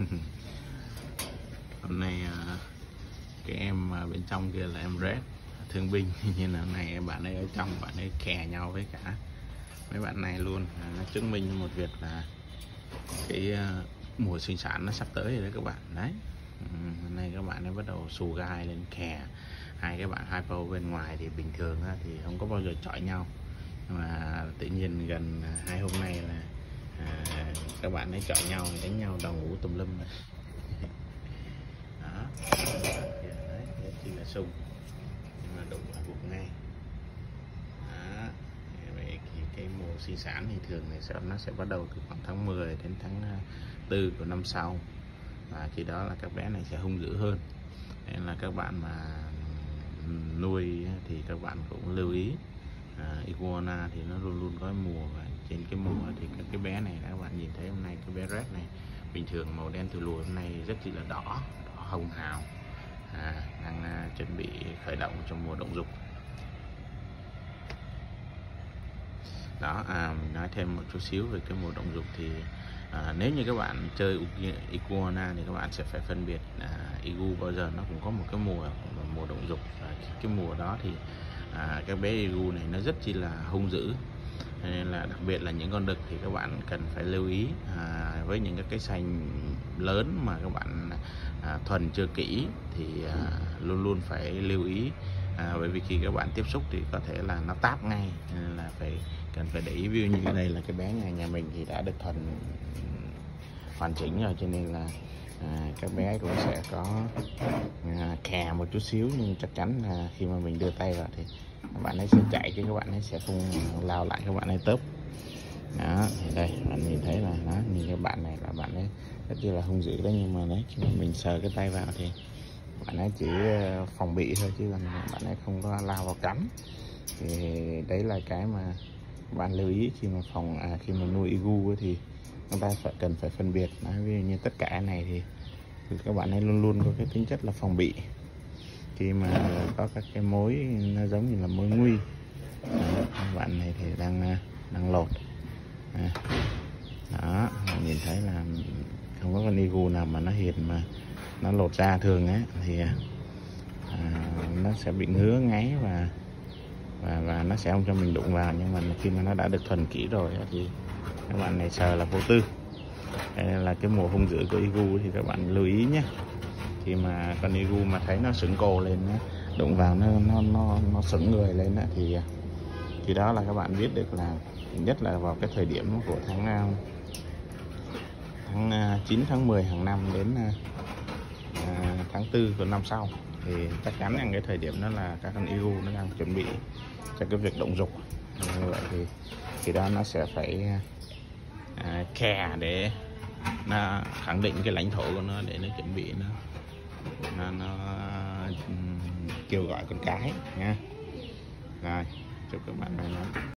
hôm nay ờ, cái em ờ, bên trong kia là em red thương binh. Nhưng là này bạn ấy ở trong, bạn ấy kè nhau với cả mấy bạn này luôn. Ờ, nó chứng minh một việc là cái mùa sinh sản nó sắp tới rồi đấy các bạn. Đấy. Ừ, hôm nay các bạn ấy bắt đầu xù gai lên kè hai cái bạn hai hypo bên ngoài thì bình thường thì không có bao giờ chọi nhau. Nhưng mà tự nhiên gần hai hôm nay là các bạn ấy chọi nhau đánh nhau đầu ngủ tùm lum này. Đó. Đấy chỉ là sung. Nhưng mà đụng là buộc ngay. Đó. Vậy thì cái mùa sinh sản thì thường này sẽ nó sẽ bắt đầu từ khoảng tháng 10 đến tháng à, 4 của năm sau. Và khi đó là các bé này sẽ hung dữ hơn. Nên là các bạn mà ừ, nuôi thì các bạn cũng lưu ý. À, iguana thì nó luôn luôn có mùa và trên cái mùa thì các cái bé này các thấy hôm nay cái bé red này bình thường màu đen từ lùa hôm nay rất chỉ là đỏ, đỏ hồng hào. À, đang à, chuẩn bị khởi động trong mùa động dục. Đó à, mình nói thêm một chút xíu về cái mùa động dục thì à, nếu như các bạn chơi iguana thì các bạn sẽ phải phân biệt à, igu bao giờ nó cũng có một cái mùa mùa động dục. Và cái mùa đó thì à, các bé igu này nó rất chi là hung dữ nên là đặc biệt là những con đực thì các bạn cần phải lưu ý à, với những cái cái xanh lớn mà các bạn à, thuần chưa kỹ thì à, luôn luôn phải lưu ý. À, bởi vì khi các bạn tiếp xúc thì có thể là nó táp ngay nên là phải cần phải để ý. View như cái đây là cái bé nhà nhà mình thì đã được thuần hoàn chỉnh rồi cho nên là à, các bé cũng sẽ có à, kè một chút xíu nhưng chắc chắn là khi mà mình đưa tay vào thì các bạn ấy sẽ chạy chứ các bạn ấy sẽ không lao lại các bạn ấy tớp. Đó thì đây bạn nhìn thấy là nó nhìn cái bạn này là bạn ấy rất là hung dữ đấy nhưng mà đấy khi mà mình sờ cái tay vào thì bạn ấy chỉ ờ, phòng bị thôi chứ còn bạn ấy không có lao vào cắn. Thì đấy là cái mà bạn lưu ý khi mà phòng à, khi mà nuôi igu thì chúng ta phải cần phải phân biệt. Nói ví dụ như tất cả này thì, thì các bạn ấy luôn luôn có cái tính chất là phòng bị khi mà có các cái mối nó giống như là mối nguy. Đó, bạn này thì đang à, đang lột. À, đó nhìn thấy là không có con igu nào mà nó hiền mà nó lột ra thường ấy thì à, à, nó sẽ bị ngứa ngáy và và và nó sẽ không cho mình đụng vào. Nhưng mà khi mà nó đã được thuần kỹ rồi thì các bạn này sờ là vô tư. Đây là cái mùa hung dữ của igu thì các bạn lưu ý nhé khi mà con igu mà thấy nó sững cổ lên đụng vào nó nó nó nó sững người lên á, thì thì đó là các bạn biết được là nhất là vào cái thời điểm của tháng à, tháng à, 9 tháng 10 hàng năm đến à, à tháng 4 của năm sau. Thì chắc chắn rằng cái thời điểm đó là các con igu nó đang chuẩn bị cho cái việc động dục. Như vậy thì thì đó nó sẽ phải à, kè để nó khẳng định cái lãnh thổ của nó để nó chuẩn bị nó nó, nó ờ, kêu gọi con cái nha rồi chúc các bạn may mắn.